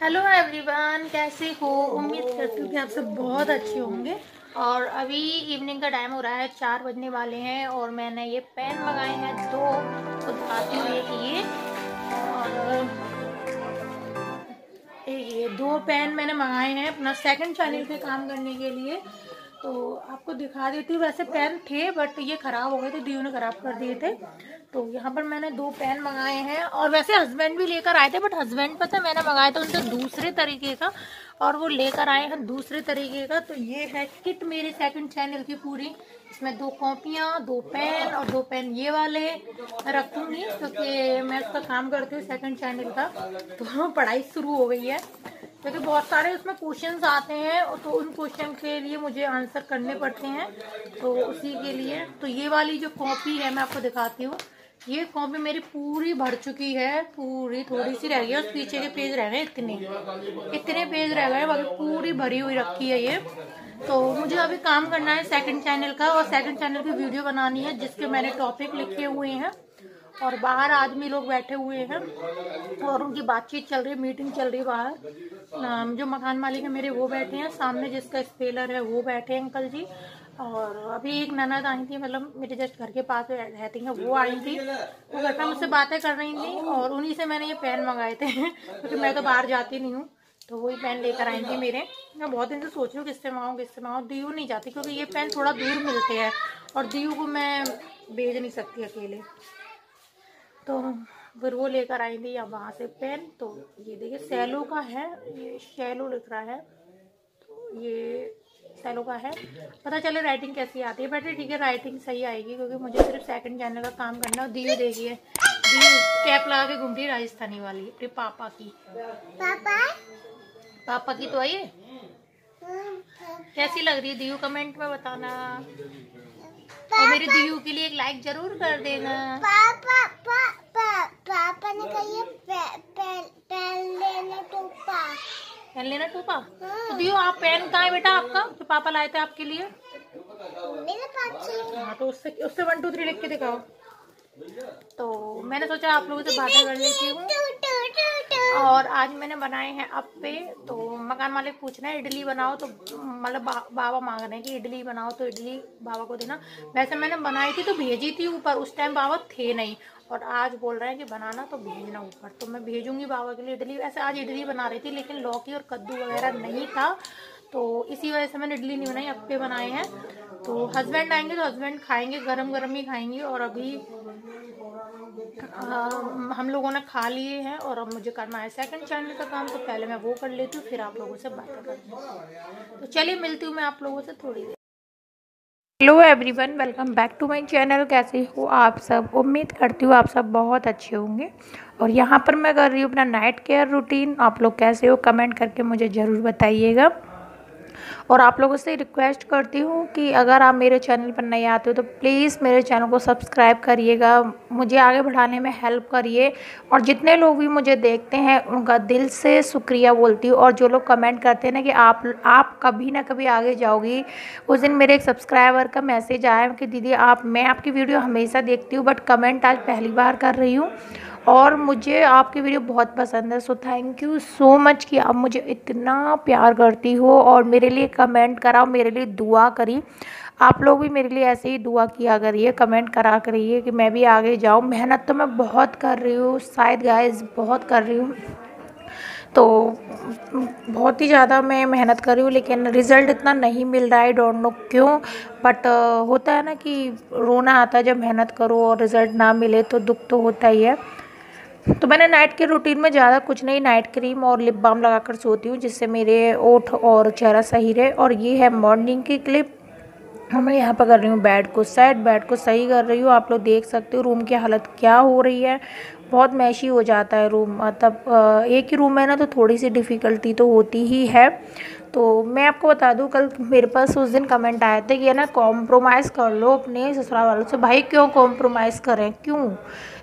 Hello everyone कैसे हो? उम्मीद करती हूँ कि आप सब बहुत अच्छे होंगे। और अभी इवनिंग का टाइम हो रहा है, चार बजने वाले हैं और मैंने ये पेन मंगाए हैं दो। तो दिखाती हूँ एक ये। और ये, दो पेन मैंने मंगाए हैं अपना सेकंड चैनल पे काम करने के लिए। तो आपको दिखा देती हूँ, वैसे पेन थे बट ये ख़राब हो गए थे दीव ने ख़राब कर दिए थे। तो यहाँ पर मैंने दो पेन मंगाए हैं और वैसे हस्बैंड भी लेकर आए थे बट हस्बैंड पता मैंने मंगाया था उनसे दूसरे तरीके का और वो लेकर आए हैं दूसरे तरीके का। तो ये है किट मेरे सेकंड चैनल की पूरी। इसमें दो कॉपियाँ, दो पेन और दो पेन ये वाले रखूँगी क्योंकि मैं उसका काम करती हूँ सेकंड चैनल का। तो पढ़ाई शुरू हो गई है। क्योंकि बहुत सारे उसमें क्वेश्चन आते हैं तो उन क्वेश्चन के लिए मुझे आंसर करने पड़ते हैं। तो उसी के लिए तो ये वाली जो कॉपी है मैं आपको दिखाती हूँ। ये कॉपी मेरी पूरी भर चुकी है, पूरी थोड़ी सी रह गई है पीछे के पेज रह गए इतने इतने पेज रह गए बाकी पूरी भरी हुई रखी है ये। तो मुझे अभी काम करना है सेकंड चैनल का, और सेकंड चैनल की वीडियो बनानी है, जिसके मैंने टॉपिक लिखे हुए हैं, और बाहर आदमी लोग बैठे हुए हैं, और उनकी बातचीत चल रही है मीटिंग चल रही है बाहर। जो मकान मालिक है मेरे, वो बैठे हैं, सामने जिसका स्पेलर है, वो बैठे हैं अंकल जी। और अभी एक ननद आई थी मतलब मेरे जस्ट घर के पास रहती हैं वो आई थी। वो घर पर मुझसे बातें कर रही थी और उन्हीं से मैंने ये पेन मंगाए थे। क्योंकि मैं तो बाहर जाती नहीं हूँ तो वही पेन लेकर आई थी मेरे। मैं बहुत दिन से सोच रही हूँ किससे मंगाऊँ किससे मंगाऊँ। दीव नहीं जाती क्योंकि ये पेन थोड़ा दूर मिलते हैं और दीव को मैं भेज नहीं सकती अकेले। तो फिर वो लेकर आई थी या वहाँ से पेन। तो ये देखिए सैलो का है ये शैलो लिख रहा है। तो ये सैलो का है? पता चले राइटिंग कैसी आती है बेटे ठीक है राइटिंग सही आएगी क्योंकि मुझे सिर्फ़ सेकंड चैनल का काम करना है दी देखिए दी कैप लगा के घूम रही राजस्थानी वाली अपने पापा की। पापा? पापा की तो आई कैसी लग रही है दीयू कमेंट में बताना? और मेरे दीयू के लिए एक लाइक ज़रूर कर देना। पापा पापा पापा ने कहा पेन लेने टोपा पेन लेना टोपा। तो दियो आप पेन कहाँ है बेटा आपका? जो पापा लाए थे आपके लिए। मेरे पास हाँ तो उससे उससे वन टू थ्री लिख के दिखाओ। तो मैंने सोचा आप लोगों से बातें कर लेती हूँ। और आज मैंने बनाए हैं अप्पे। तो मकान मालिक पूछ रहे हैं इडली बनाओ तो मतलब बा, बाबा मांग रहे हैं कि इडली बनाओ तो इडली बाबा को देना। वैसे मैंने बनाई थी तो भेजी थी ऊपर उस टाइम बाबा थे नहीं। और आज बोल रहे हैं कि बनाना तो भेजना ऊपर तो मैं भेजूँगी बाबा के लिए इडली। वैसे आज इडली बना रही थी लेकिन लौकी और कद्दू वगैरह नहीं था तो इसी वजह से मैंने इडली नहीं बनाई अप्पे बनाए हैं। तो हस्बैंड आएँगे तो हस्बैंड खाएँगे गरम गरम ही खाएँगे और अभी आ, हम लोगों ने खा लिए हैं और अब मुझे करना है सेकंड चैनल का काम तो पहले मैं वो कर लेती हूँ फिर आप लोगों से बात करती हूँ। तो चलिए मिलती हूँ मैं आप लोगों से थोड़ी देर। Hello everyone, welcome back to my channel. कैसे हो आप सब? उम्मीद करती हूँ आप सब बहुत अच्छे होंगे। और यहाँ पर मैं कर रही हूँ अपना नाइट केयर रूटीन। आप लोग कैसे हो? कमेंट करके मुझे ज़रूर बताइएगा। और आप लोगों से रिक्वेस्ट करती हूँ कि अगर आप मेरे चैनल पर नए आते हो तो प्लीज़ मेरे चैनल को सब्सक्राइब करिएगा। मुझे आगे बढ़ाने में हेल्प करिए। और जितने लोग भी मुझे देखते हैं, उनका दिल से शुक्रिया बोलती हूँ। और जो लोग कमेंट करते हैं ना कि आप आप कभी ना कभी आगे जाओगी। उस दिन मेरे एक सब्सक्राइबर का मैसेज आया कि, दीदी, आप, मैं आपकी वीडियो हमेशा देखती हूँ बट कमेंट आज पहली बार कर रही हूँ। और मुझे आपकी वीडियो बहुत पसंद है so thank you so much कि आप मुझे इतना प्यार करती हो और मेरे लिए कमेंट करा मेरे लिए दुआ करी। आप लोग भी मेरे लिए ऐसे ही दुआ किया करिए कमेंट करा करिए कि मैं भी आगे जाऊँ। मेहनत तो मैं बहुत कर रही हूँ, शायद गाइस बहुत कर रही हूँ। तो बहुत ही ज़्यादा मैं मेहनत कर रही हूँ, लेकिन रिज़ल्ट इतना नहीं मिल रहा है डोंट नो क्यों। बट होता है ना कि रोना आता है जब मेहनत करो और रिज़ल्ट ना मिले तो दुख तो होता ही है। तो मैंने नाइट के रूटीन में ज़्यादा कुछ नहीं नाइट क्रीम और लिप बाम लगाकर सोती हूँ, जिससे मेरे ओठ और चेहरा सही रहे। और ये है मॉर्निंग की क्लिप मैं यहाँ पर कर रही हूँ बेड को सेट बेड को सही कर रही हूँ। आप लोग देख सकते हो रूम की हालत क्या हो रही है। बहुत मैशी हो जाता है रूम मतलब एक ही रूम में ना तो थोड़ी सी डिफ़िकल्टी तो होती ही है। तो मैं आपको बता दूँ, कल मेरे पास उस दिन कमेंट आए थे कि है ना कॉम्प्रोमाइज़ कर लो अपने ससुराल वालों से। भाई, क्यों कॉम्प्रोमाइज़ करें? क्यों?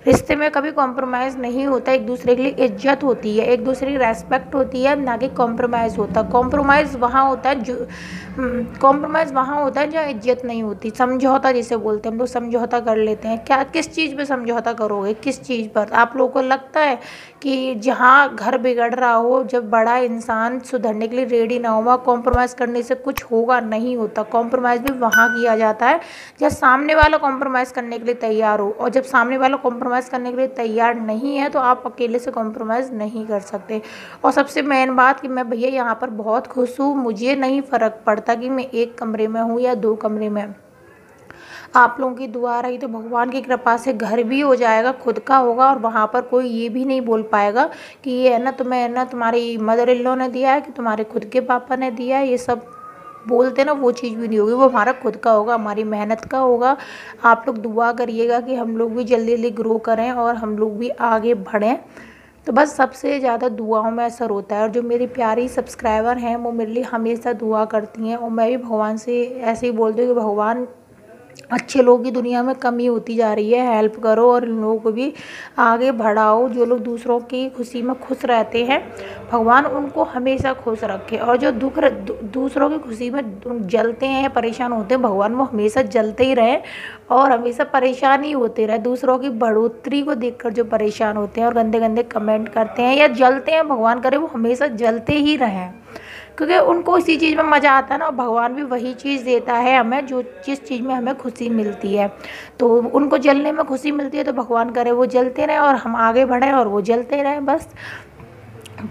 रिश्ते में कभी कॉम्प्रोमाइज़ नहीं होता। एक दूसरे के लिए इज़्ज़त होती है, एक दूसरे की रेस्पेक्ट होती है, ना कि कॉम्प्रोमाइज़ होता। कॉम्प्रोमाइज़ वहाँ होता है जो कॉम्प्रोमाइज़ वहाँ होता है जहाँ इज़्ज़त नहीं होती। समझौता जिसे बोलते हैं, हम लोग समझौता कर लेते हैं। क्या, किस चीज़ पर समझौता करोगे? किस चीज़ पर? आप लोगों को लगता है कि जहाँ घर बिगड़ रहा हो, जब बड़ा इंसान सुधरने के लिए रेडी ना हो वहाँ कॉम्प्रोमाइज़ करने से कुछ होगा, नहीं होता। कॉम्प्रोमाइज़ भी वहाँ किया जाता है जब सामने वाला कॉम्प्रोमाइज़ करने के लिए तैयार हो और जब सामने वाला कॉम्प्रोमाइज़ करने के लिए तैयार नहीं है तो आप अकेले से कॉम्प्रोमाइज़ नहीं कर सकते। और सबसे मेन बात कि मैं भैया यहाँ पर बहुत खुश हूँ, मुझे नहीं फ़र्क पड़ता कि मैं एक कमरे में हूँ या दो कमरे में। आप लोगों की दुआ रही तो भगवान की कृपा से घर भी हो जाएगा, खुद का होगा और वहाँ पर कोई ये भी नहीं बोल पाएगा कि ये है ना तुम्हें, है ना तुम्हारी मदर इन लॉ ने दिया है कि तुम्हारे खुद के पापा ने दिया है, ये सब बोलते ना, वो चीज़ भी नहीं होगी, वो हमारा खुद का होगा, हमारी मेहनत का होगा। आप लोग दुआ करिएगा कि हम लोग भी जल्दी जल्दी ग्रो करें और हम लोग भी आगे बढ़ें। तो बस सबसे ज़्यादा दुआओं में असर होता है और जो मेरी प्यारी सब्सक्राइबर हैं, वो मेरे लिए हमेशा दुआ करती हैं और मैं भी भगवान से ऐसे ही बोलती हूँ कि भगवान अच्छे लोगों की दुनिया में कमी होती जा रही है। हेल्प करो और इन लोगों को भी आगे बढ़ाओ। जो लोग दूसरों की खुशी में खुश रहते हैं, भगवान उनको हमेशा खुश रखे। और जो दुख दूसरों की खुशी में जलते हैं, परेशान होते हैं, भगवान वो हमेशा जलते ही रहें और हमेशा परेशान ही होते रहे। दूसरों की बढ़ोतरी को देखकर जो परेशान होते हैं और गंदे गंदे कमेंट करते हैं या जलते हैं, भगवान करे वो हमेशा जलते ही रहें। क्योंकि उनको इसी चीज़ में मज़ा आता है ना, और भगवान भी वही चीज़ देता है हमें, जो जिस चीज़ में हमें खुशी मिलती है। तो उनको जलने में खुशी मिलती है तो भगवान करे वो जलते रहें और हम आगे बढ़ें और वो जलते रहें, बस।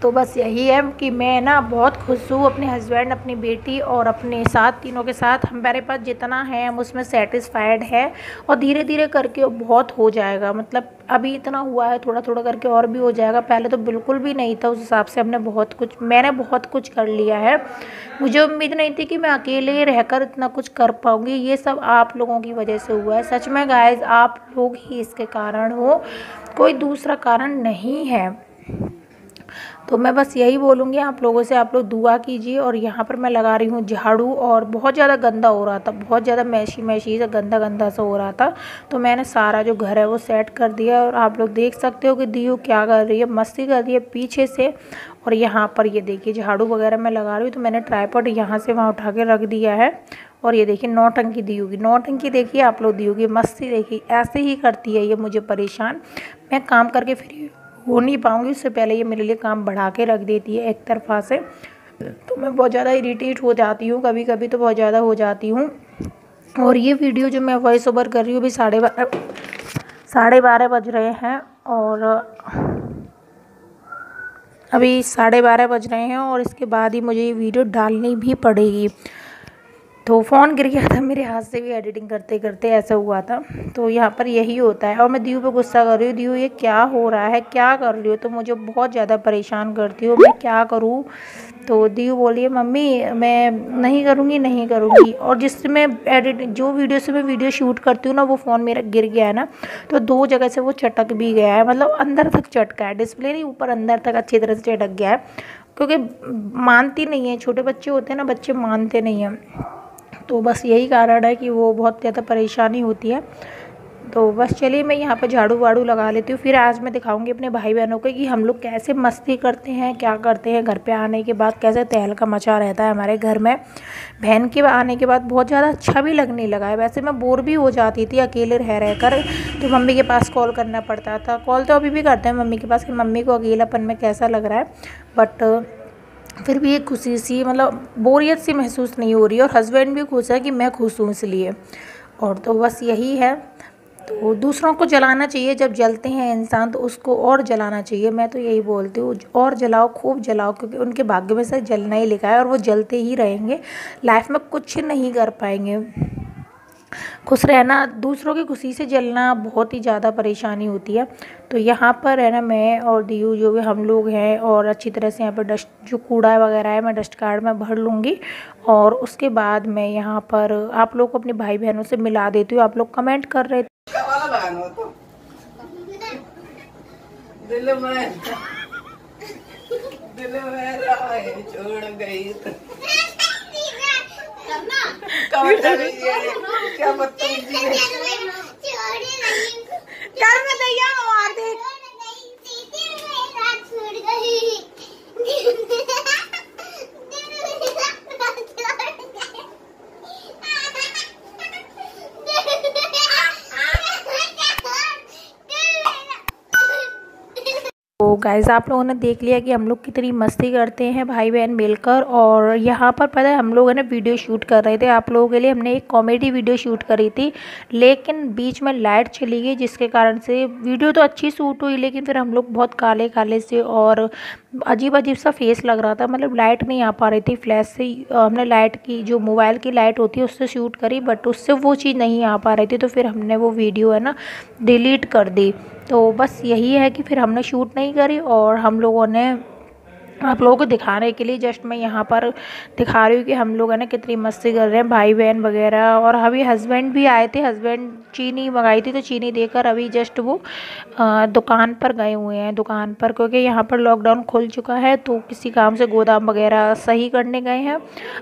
तो बस यही है कि मैं ना बहुत खुश हूँ अपने हस्बैंड अपनी बेटी और अपने साथ तीनों के साथ। हमारे पास जितना है, हम उसमें सेटिस्फाइड है और धीरे धीरे करके बहुत हो जाएगा। मतलब अभी इतना हुआ है थोड़ा थोड़ा करके और भी हो जाएगा। पहले तो बिल्कुल भी नहीं था उस हिसाब से हमने बहुत कुछ, मैंने बहुत कुछ कर लिया है। मुझे उम्मीद नहीं थी कि मैं अकेले रहकर इतना कुछ कर पाऊँगी। ये सब आप लोगों की वजह से हुआ है। सच में गाइज़ आप लोग ही इसके कारण हो। कोई दूसरा कारण नहीं है। तो मैं बस यही बोलूँगी, आप लोगों से आप लोग दुआ कीजिए और यहाँ पर मैं लगा रही हूँ झाड़ू और बहुत ज़्यादा गंदा हो रहा था, बहुत ज़्यादा मैशी मैशी सा गंदा गंदा सा हो रहा था। तो मैंने सारा जो घर है वो सेट कर दिया और आप लोग देख सकते हो कि दियो क्या कर रही है, मस्ती कर रही है पीछे से। और यहाँ पर ये देखिए झाड़ू वगैरह मैं लगा रही हूँ तो मैंने ट्राईपॉड यहाँ से वहाँ उठा के रख दिया है। और ये देखिए नौटंकी दी होगी नौटंकी देखिए आप लोग दी होगी मस्ती देखिए, ऐसे ही करती है ये मुझे परेशान। मैं काम करके फ्री हो नहीं पाऊँगी, उससे पहले ये मेरे लिए काम बढ़ा के रख देती है एक तरफा से। तो मैं बहुत ज़्यादा इरीटेट हो जाती हूँ कभी कभी तो बहुत ज़्यादा हो जाती हूँ। और ये वीडियो जो मैं वॉइस ओवर कर रही हूँ, अभी साढ़े बारह साढ़े बारह बज रहे हैं और अभी साढ़े बारह बज रहे हैं और इसके बाद ही मुझे ये वीडियो डालनी भी पड़ेगी। तो फ़ोन गिर गया था मेरे हाथ से भी एडिटिंग करते करते ऐसा हुआ था। तो यहाँ पर यही होता है। और मैं दीव पे गुस्सा कर रही हूँ। दीव ये क्या हो रहा है? क्या कर रही हो? तो मुझे बहुत ज़्यादा परेशान करती हो। मैं क्या करूँ? तो दीव बोलिए मम्मी, मैं नहीं करूँगी नहीं करूँगी। और जिससे मैं एडिट जो वीडियो से मैं वीडियो शूट करती हूँ ना, वो फ़ोन मेरा गिर गया है ना तो दो जगह से वो चटक भी गया है। मतलब अंदर तक चटका है। डिस्प्ले नहीं, ऊपर अंदर तक अच्छी तरह से चटक गया है। क्योंकि मानती नहीं है। छोटे बच्चे होते हैं ना, बच्चे मानते नहीं हैं। तो बस यही कारण है कि वो बहुत ज़्यादा परेशानी होती है। तो बस चलिए मैं यहाँ पर झाड़ू वाड़ू लगा लेती हूँ। फिर आज मैं दिखाऊँगी अपने भाई बहनों को कि हम लोग कैसे मस्ती करते हैं, क्या करते हैं घर पे आने के बाद, कैसे तहलका मचा रहता है हमारे घर में। बहन के आने के बाद बहुत ज़्यादा अच्छा भी लगने लगा है। वैसे मैं बोर भी हो जाती थी, अकेले रह रह कर तो मम्मी के पास कॉल करना पड़ता था। कॉल तो अभी भी करते हैं मम्मी के पास कि मम्मी को अकेलापन में कैसा लग रहा है? बट फिर भी एक खुशी सी मतलब बोरियत सी महसूस नहीं हो रही और हस्बैंड भी खुश है कि मैं खुश हूँ इसलिए। और तो बस यही है। तो दूसरों को जलाना चाहिए, जब जलते हैं इंसान तो उसको और जलाना चाहिए। मैं तो यही बोलती हूँ, और जलाओ, खूब जलाओ, क्योंकि उनके भाग्य में से जलना ही लिखा है और वो जलते ही रहेंगे। लाइफ में कुछ नहीं कर पाएँगे। खुश रहना, दूसरों की खुशी से जलना बहुत ही ज़्यादा परेशानी होती है। तो यहाँ पर है ना मैं और दियू जो भी हम लोग हैं और अच्छी तरह से यहाँ पर डस्ट, जो कूड़ा वगैरह है मैं डस्ट कार्ड में भर लूँगी और उसके बाद मैं यहाँ पर आप लोग को अपने भाई बहनों से मिला देती हूँ। आप लोग कमेंट कर रहे थे दिल में दिल में छोड़ गई क्या बदतमीजी है। कर में दैया मार दे गाइज़ आप लोगों ने देख लिया कि हम लोग कितनी मस्ती करते हैं भाई बहन मिलकर और यहाँ पर पता है हम लोग है ना वीडियो शूट कर रहे थे। आप लोगों के लिए हमने एक कॉमेडी वीडियो शूट करी थी, लेकिन बीच में लाइट चली गई जिसके कारण से वीडियो तो अच्छी शूट हुई, लेकिन फिर हम लोग बहुत काले काले से और अजीब अजीब सा फेस लग रहा था। मतलब लाइट नहीं आ पा रही थी। फ्लैश से हमने लाइट की, जो मोबाइल की लाइट होती है, उससे शूट करी बट उससे वो चीज़ नहीं आ पा रही थी तो फिर हमने वो वीडियो है ना डिलीट कर दी। तो बस यही है कि फिर हमने शूट नहीं करी और हम लोगों ने आप लोगों को दिखाने के लिए जस्ट मैं यहाँ पर दिखा रही हूँ कि हम लोग है ना कितनी मस्ती कर रहे हैं भाई बहन वगैरह। और अभी हस्बैंड भी आए थे हस्बैंड चीनी मंगाई थी तो चीनी देकर अभी जस्ट वो दुकान पर गए हुए हैं, दुकान पर। क्योंकि यहाँ पर लॉकडाउन खुल चुका है तो किसी काम से गोदाम वगैरह सही करने गए हैं।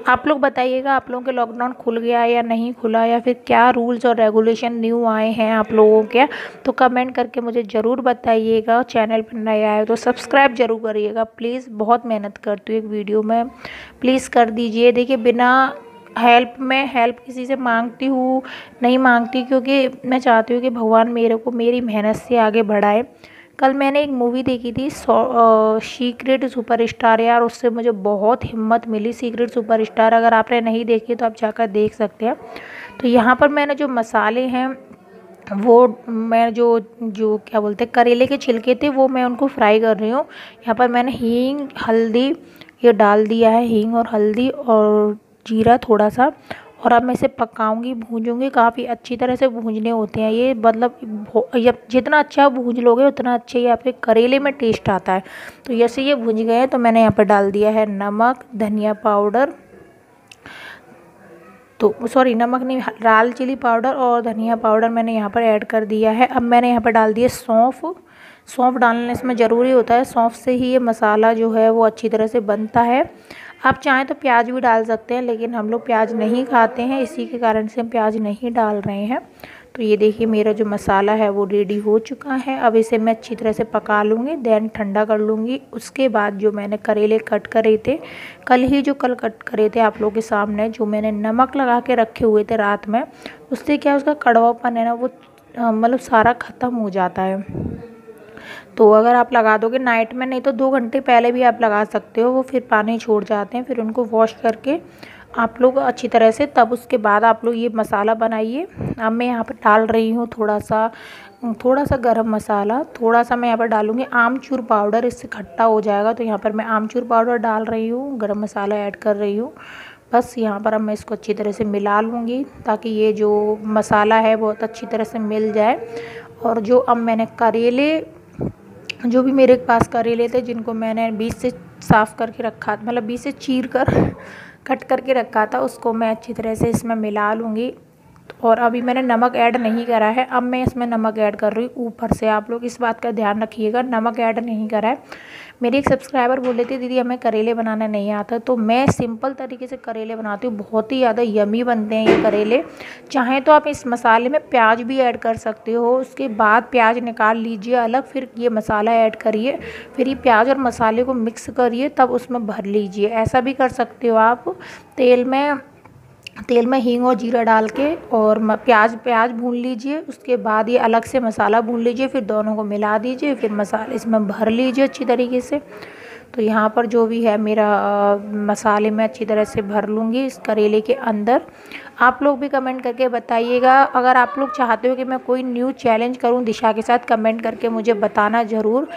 आप लोग बताइएगा, आप लोगों के लॉकडाउन खुल गया या नहीं खुला या फिर क्या रूल्स और रेगुलेशन न्यू आए हैं आप लोगों के? तो कमेंट करके मुझे ज़रूर बताइएगा। चैनल पर नए आए तो सब्सक्राइब ज़रूर करिएगा प्लीज़ बहुत मेहनत करती हूँ एक वीडियो में। प्लीज़ कर दीजिए। देखिए, बिना हेल्प में हेल्प किसी से मांगती हूँ, नहीं मांगती, क्योंकि मैं चाहती हूँ कि भगवान मेरे को, मेरी मेहनत से आगे बढ़ाए। कल मैंने एक मूवी देखी थी सीक्रेट सुपर स्टार यार उससे मुझे बहुत हिम्मत मिली, सीक्रेट सुपर स्टार अगर आपने नहीं देखी तो आप जाकर देख सकते हैं। तो यहाँ पर मैंने जो मसाले हैं वो मैं जो जो क्या बोलते हैं, करेले के छिलके थे, वो मैं उनको फ्राई कर रही हूँ। यहाँ पर मैंने हींग, हल्दी, ये डाल दिया है, हींग और हल्दी और जीरा थोड़ा सा और अब मैं इसे पकाऊँगी, भूंजूँगी, काफ़ी अच्छी तरह से भूंजने होते हैं ये। मतलब जितना अच्छा आप भूंज लोगे, उतना अच्छे ये आपके करेले में टेस्ट आता है। तो जैसे ये भूंज गए तो मैंने यहाँ पर डाल दिया है नमक, धनिया पाउडर तो सॉरी नमक नहीं, लाल चिली पाउडर और धनिया पाउडर मैंने यहाँ पर ऐड कर दिया है। अब मैंने यहाँ पर डाल दिया सौंफ। सौंफ डालने इसमें ज़रूरी होता है, सौंफ से ही ये मसाला जो है वो अच्छी तरह से बनता है। आप चाहें तो प्याज भी डाल सकते हैं, लेकिन हम लोग प्याज नहीं खाते हैं, इसी के कारण से हम प्याज नहीं डाल रहे हैं। तो ये देखिए मेरा जो मसाला है वो रेडी हो चुका है। अब इसे मैं अच्छी तरह से पका लूँगी देन ठंडा कर लूँगी। उसके बाद जो मैंने करेले कट करे थे, कल ही जो कल कट करे थे आप लोगों के सामने, जो मैंने नमक लगा के रखे हुए थे रात में, उससे क्या उसका कड़वापन है ना वो मतलब सारा ख़त्म हो जाता है। तो अगर आप लगा दोगे नाइट में, नहीं तो दो घंटे पहले भी आप लगा सकते हो, वो फिर पानी छोड़ जाते हैं, फिर उनको वॉश करके आप लोग अच्छी तरह से, तब उसके बाद आप लोग ये मसाला बनाइए। अब मैं यहाँ पर डाल रही हूँ थोड़ा सा थोड़ा सा गरम मसाला। थोड़ा सा मैं यहाँ पर डालूँगी आमचूर पाउडर, इससे खट्टा हो जाएगा तो यहाँ पर मैं आमचूर पाउडर डाल रही हूँ, गरम मसाला ऐड कर रही हूँ। बस यहाँ पर अब मैं इसको अच्छी तरह से मिला लूँगी, ताकि ये जो मसाला है बहुत अच्छी तरह से मिल जाए। और जो अब मैंने करेले, जो भी मेरे पास करेले थे, जिनको मैंने बीच से साफ़ करके रखा मतलब बीच से चीर कर कट करके रखा था, उसको मैं अच्छी तरह से इसमें मिला लूँगी। और अभी मैंने नमक ऐड नहीं करा है, अब मैं इसमें नमक ऐड कर रही हूँ। ऊपर से आप लोग इस बात का ध्यान रखिएगा, नमक ऐड नहीं करा है। मेरी एक सब्सक्राइबर बोल थी, दीदी, हमें करेले बनाना नहीं आता। तो मैं सिंपल तरीके से करेले बनाती हूँ, बहुत ही ज़्यादा यमी बनते हैं ये करेले। चाहें तो आप इस मसाले में प्याज भी ऐड कर सकते हो, उसके बाद प्याज निकाल लीजिए अलग, फिर ये मसाला ऐड करिए, फिर ये प्याज और मसाले को मिक्स करिए, तब उसमें भर लीजिए। ऐसा भी कर सकते हो आप। तेल में तेल में हींग और जीरा डाल के और प्याज प्याज भून लीजिए। उसके बाद ये अलग से मसाला भून लीजिए, फिर दोनों को मिला दीजिए, फिर मसाले इसमें भर लीजिए अच्छी तरीके से। तो यहाँ पर जो भी है मेरा मसाले मैं अच्छी तरह से भर लूँगी इस करेले के अंदर। आप लोग भी कमेंट करके बताइएगा। अगर आप लोग चाहते हो कि मैं कोई न्यू चैलेंज करूँ, दिशा के साथ कमेंट करके मुझे बताना ज़रूर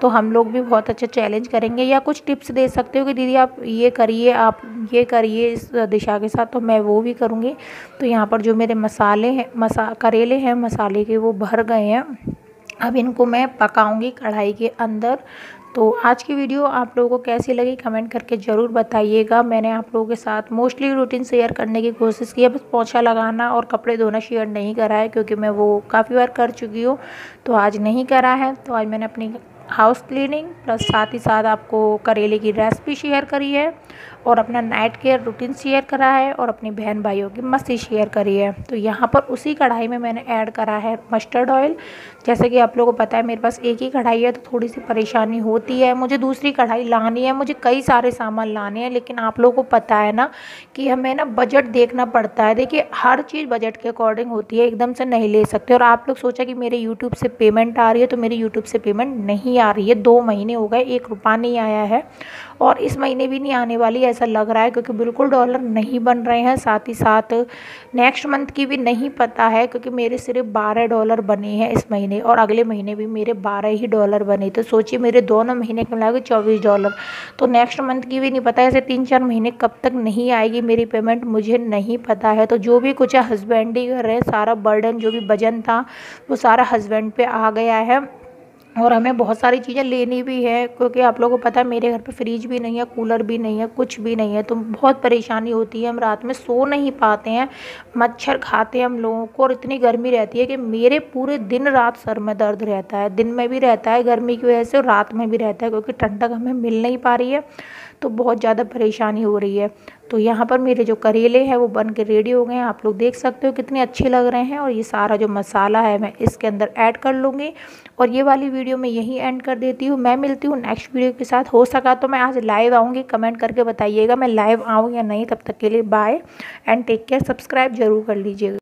तो हम लोग भी बहुत अच्छा चैलेंज करेंगे। या कुछ टिप्स दे सकते हो कि दीदी आप ये करिए, आप ये करिए इस दिशा के साथ तो मैं वो भी करूँगी। तो यहाँ पर जो मेरे मसाले हैं, मसा, करेले हैं, मसाले के वो भर गए हैं। अब इनको मैं पकाऊँगी कढ़ाई के अंदर। तो आज की वीडियो आप लोगों को कैसी लगी कमेंट करके ज़रूर बताइएगा। मैंने आप लोगों के साथ मोस्टली रूटीन शेयर करने की कोशिश की है, बस पोछा लगाना और कपड़े धोना शेयर नहीं करा है, क्योंकि मैं वो काफ़ी बार कर चुकी हूँ तो आज नहीं करा है। तो आज मैंने अपनी हाउस क्लीनिंग प्लस साथ ही साथ आपको करेले की रेसिपी शेयर करी है और अपना नाइट केयर रूटीन शेयर करा है और अपनी बहन भाइयों की मस्ती शेयर करी है। तो यहाँ पर उसी कढ़ाई में मैंने ऐड करा है मस्टर्ड ऑयल जैसे कि आप लोगों को पता है मेरे पास एक ही कढ़ाई है तो थोड़ी सी परेशानी होती है। मुझे दूसरी कढ़ाई लानी है, मुझे कई सारे सामान लाने हैं, लेकिन आप लोगों को पता है ना कि हमें ना बजट देखना पड़ता है। देखिए, हर चीज़ बजट के अकॉर्डिंग होती है, एकदम से नहीं ले सकते। और आप लोग सोचा कि मेरे यूट्यूब से पेमेंट आ रही है तो मेरे यूट्यूब से पेमेंट नहीं आ रही है, दो महीने हो गए, एक रुपया नहीं आया है और इस महीने भी नहीं आने वाली, ऐसा लग रहा है क्योंकि बिल्कुल डॉलर नहीं बन रहे हैं, साथ ही साथ नेक्स्ट मंथ की भी नहीं पता है क्योंकि मेरे सिर्फ़ बारह डॉलर बने हैं इस महीने और अगले महीने भी मेरे बारह ही डॉलर बने तो सोचिए मेरे दोनों महीने के मिला के चौबीस डॉलर तो नेक्स्ट मंथ की भी नहीं पता, ऐसे तीन चार महीने कब तक नहीं आएगी मेरी पेमेंट, मुझे नहीं पता है तो जो भी कुछ हस्बैंड ही कर रहे हैं, सारा बर्डन जो भी वज़न था, वो सारा हस्बैंड पे आ गया है और हमें बहुत सारी चीज़ें लेनी भी है, क्योंकि आप लोगों को पता है मेरे घर पे फ्रिज भी नहीं है कूलर भी नहीं है, कुछ भी नहीं है। तो बहुत परेशानी होती है, हम रात में सो नहीं पाते हैं, मच्छर खाते हैं हम लोगों को और इतनी गर्मी रहती है कि मेरे पूरे दिन रात सर में दर्द रहता है, दिन में भी रहता है, गर्मी की वजह से रात में भी रहता है, क्योंकि ठंडक हमें मिल नहीं पा रही है। तो बहुत ज़्यादा परेशानी हो रही है। तो यहाँ पर मेरे जो करेले हैं वो बन के रेडी हो गए हैं। आप लोग देख सकते हो कितने अच्छे लग रहे हैं और ये सारा जो मसाला है मैं इसके अंदर ऐड कर लूँगी। और ये वाली वीडियो मैं यहीं एंड कर देती हूँ। मैं मिलती हूँ नेक्स्ट वीडियो के साथ। हो सका तो मैं आज लाइव आऊँगी। कमेंट करके बताइएगा मैं लाइव आऊँ या नहीं। तब तक के लिए bye and take care. Subscribe ज़रूर कर लीजिएगा।